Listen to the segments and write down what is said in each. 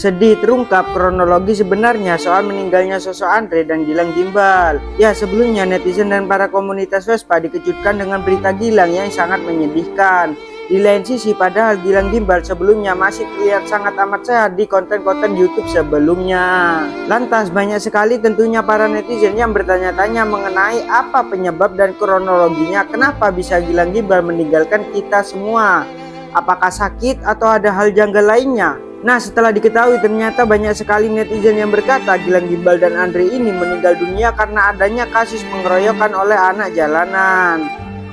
sedih terungkap kronologi sebenarnya soal meninggalnya sosok Andre dan Gilang Gimbal. Ya sebelumnya netizen dan para komunitas Vespa dikejutkan dengan berita Gilang yang sangat menyedihkan. Di lain sisi padahal Gilang Gimbal sebelumnya masih terlihat sangat amat sehat di konten-konten YouTube sebelumnya. Lantas banyak sekali tentunya para netizen yang bertanya-tanya mengenai apa penyebab dan kronologinya kenapa bisa Gilang Gimbal meninggalkan kita semua. Apakah sakit atau ada hal janggal lainnya? Nah setelah diketahui ternyata banyak sekali netizen yang berkata Gilang Gimbal dan Andre ini meninggal dunia karena adanya kasus pengeroyokan oleh anak jalanan.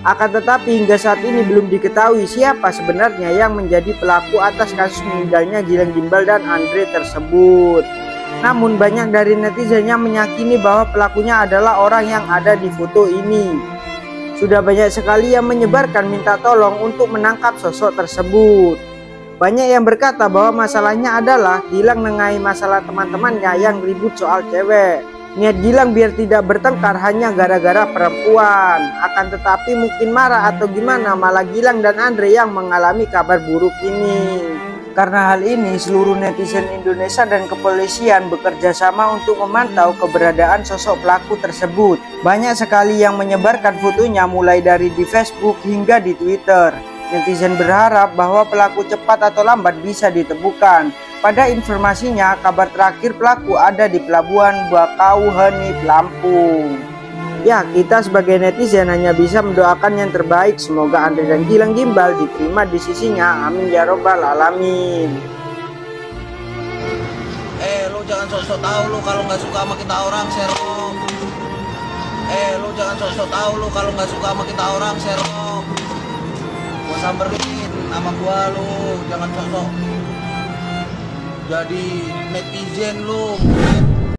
Akan tetapi hingga saat ini belum diketahui siapa sebenarnya yang menjadi pelaku atas kasus meninggalnya Gilang Gimbal dan Andre tersebut. Namun banyak dari netizen yang meyakini bahwa pelakunya adalah orang yang ada di foto ini. Sudah banyak sekali yang menyebarkan minta tolong untuk menangkap sosok tersebut. Banyak yang berkata bahwa masalahnya adalah Gilang nengai masalah teman-temannya yang ribut soal cewek. Niat Gilang biar tidak bertengkar hanya gara-gara perempuan. Akan tetapi mungkin marah atau gimana malah Gilang dan Andre yang mengalami kabar buruk ini. Karena hal ini seluruh netizen Indonesia dan kepolisian bekerja sama untuk memantau keberadaan sosok pelaku tersebut. Banyak sekali yang menyebarkan fotonya mulai dari di Facebook hingga di Twitter. Netizen berharap bahwa pelaku cepat atau lambat bisa ditemukan. Pada informasinya, kabar terakhir pelaku ada di Pelabuhan Bakau Henip, Lampung. Ya, kita sebagai netizen hanya bisa mendoakan yang terbaik. Semoga Andre dan Gilang Gimbal diterima di sisinya. Amin ya robbal alamin. Eh, lu jangan sosok tahu lu kalau nggak suka sama kita orang, Sero. Eh, lu jangan sosok tahu lu kalau nggak suka sama kita orang, Sero gua samperin sama gua lu jangan sosok jadi netizen lu